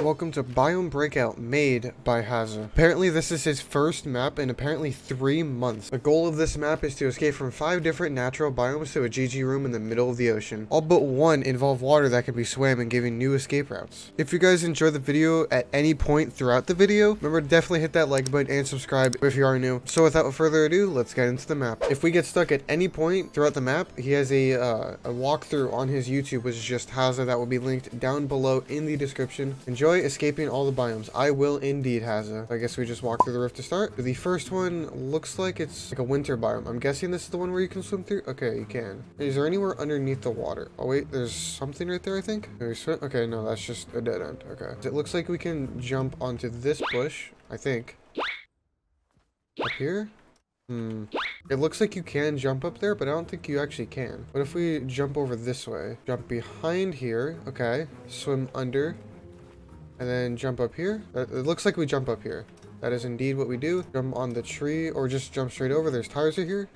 Welcome to Biome Breakout made by Hazza. Apparently this is his first map in apparently three months. The goal of this map is to escape from five different natural biomes to a GG room in the middle of the ocean. All but one involve water that can be swam and giving new escape routes. If you guys enjoy the video at any point throughout the video, remember to definitely hit that like button and subscribe if you are new. So without further ado, let's get into the map. If we get stuck at any point throughout the map, he has a, uh, a walkthrough on his YouTube which is just Hazza that will be linked down below in the description. Enjoy escaping all the biomes. I will indeed, Hazza. I guess we just walk through the rift to start. The first one looks like it's like a winter biome. I'm guessing this is the one where you can swim through. Okay, you can. Is there anywhere underneath the water? Oh wait, there's something right there, I think. Okay, no, that's just a dead end. Okay. It looks like we can jump onto this bush, I think. Up here? Hmm. It looks like you can jump up there, but I don't think you actually can. What if we jump over this way? Jump behind here. Okay. Swim under and then jump up here. It looks like we jump up here. That is indeed what we do. Jump on the tree or just jump straight over. There's tires right here.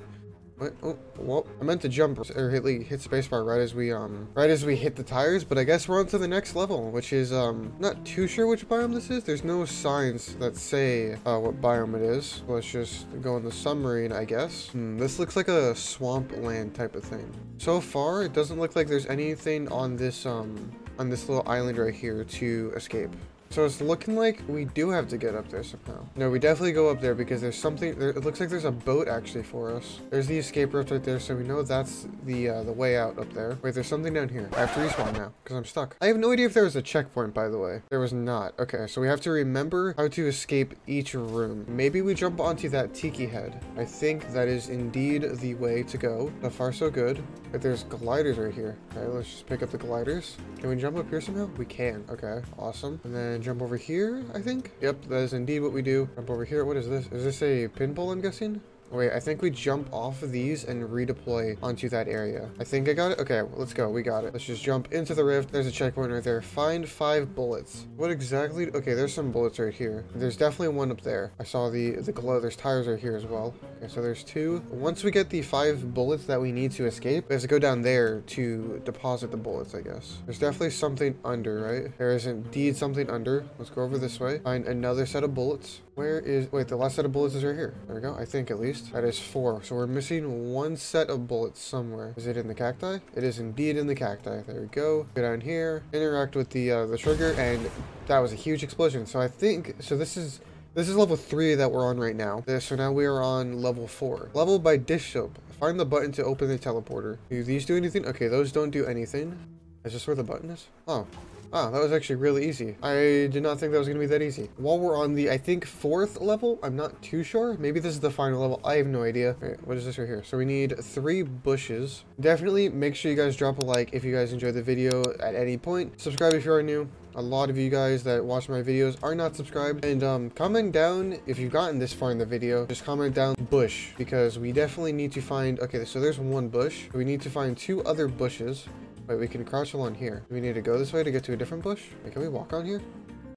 What? Oh, well, I meant to jump or hit, hit spacebar right as we um right as we hit the tires, but I guess we're on to the next level, which is um not too sure which biome this is. There's no signs that say uh, what biome it is. Let's just go in the submarine, I guess. Hmm, this looks like a swamp land type of thing. So far, it doesn't look like there's anything on this um on this little island right here to escape. So it's looking like we do have to get up there somehow. No, we definitely go up there because there's something, there, it looks like there's a boat actually for us. There's the escape route right there, so we know that's the uh, the way out up there. Wait, there's something down here. I have to respawn now because I'm stuck. I have no idea if there was a checkpoint, by the way. There was not. Okay, so we have to remember how to escape each room. Maybe we jump onto that tiki head. I think that is indeed the way to go. So far, so good. But there's gliders right here. Okay, let's just pick up the gliders. Can we jump up here somehow? We can. Okay, awesome. And then jump over here, I think. Yep, that is indeed what we do. Jump over here. What is this? Is this a pinball, I'm guessing? Wait, I think we jump off of these and redeploy onto that area. I think I got it. Okay, let's go. We got it. Let's just jump into the rift. There's a checkpoint right there. Find five bullets. What exactly? Okay, there's some bullets right here. There's definitely one up there. I saw the, the glow. There's tires right here as well. Okay, so there's two. Once we get the five bullets that we need to escape, we have to go down there to deposit the bullets, I guess. There's definitely something under, right? There is indeed something under. Let's go over this way. Find another set of bullets. Where is, wait, the last set of bullets is right here. There we go, I think at least. That is four. So we're missing one set of bullets somewhere. Is it in the cacti? It is indeed in the cacti. There we go. Go down here, interact with the, uh, the trigger, and that was a huge explosion. So I think, so this is, this is level 3 that we're on right now. So now we are on level 4. Level by dish soap. Find the button to open the teleporter. Do these do anything? Okay, those don't do anything. Is this where the button is? Oh, Oh, that was actually really easy. I did not think that was going to be that easy. While we're on the, I think, fourth level, I'm not too sure. Maybe this is the final level. I have no idea. what is this right here? So we need three bushes. Definitely make sure you guys drop a like if you guys enjoyed the video at any point. Subscribe if you are new. A lot of you guys that watch my videos are not subscribed. And um, comment down if you've gotten this far in the video. Just comment down bush because we definitely need to find... Okay, so there's one bush. We need to find two other bushes. Wait, we can crouch along here. Do we need to go this way to get to a different bush? Wait, can we walk on here?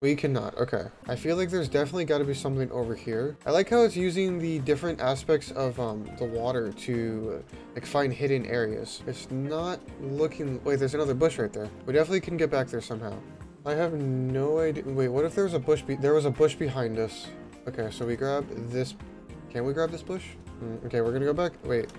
We cannot. Okay. I feel like there's definitely got to be something over here. I like how it's using the different aspects of um, the water to like find hidden areas. It's not looking... Wait, there's another bush right there. We definitely can get back there somehow. I have no idea. Wait, what if there's a bush? there was a bush behind us. Okay, so we grab this. Can we grab this bush? Mm, okay, we're gonna go back. Wait,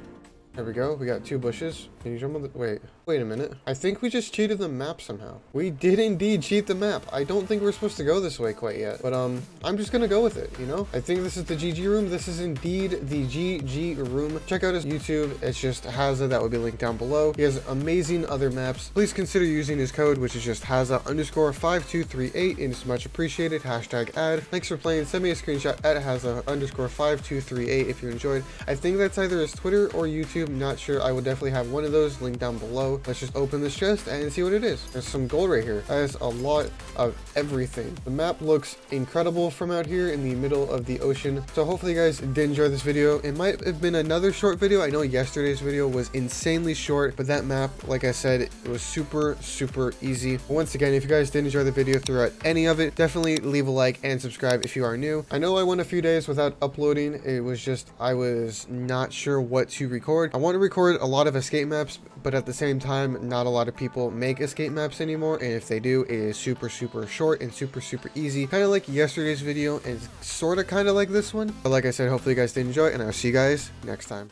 there we go. We got two bushes. Can you jump on the... Wait. Wait a minute. I think we just cheated the map somehow. We did indeed cheat the map. I don't think we're supposed to go this way quite yet. But, um, I'm just gonna go with it, you know? I think this is the GG room. This is indeed the GG room. Check out his YouTube. It's just Hazza. That would be linked down below. He has amazing other maps. Please consider using his code, which is just Hazza underscore 5238. And it's much appreciated. Hashtag ad. Thanks for playing. Send me a screenshot at Hazza underscore 5238 if you enjoyed. I think that's either his Twitter or YouTube YouTube. Not sure. I will definitely have one of those linked down below. Let's just open this chest and see what it is. There's some gold right here. That is a lot of everything. The map looks incredible from out here in the middle of the ocean. So hopefully you guys did enjoy this video. It might have been another short video. I know yesterday's video was insanely short, but that map, like I said, it was super, super easy. Once again, if you guys did enjoy the video throughout any of it, definitely leave a like and subscribe if you are new. I know I went a few days without uploading. It was just, I was not sure what to record. I want to record a lot of escape maps, but at the same time, not a lot of people make escape maps anymore, and if they do, it is super, super short and super, super easy. Kind of like yesterday's video, and sort of kind of like this one. But like I said, hopefully you guys did enjoy, and I'll see you guys next time.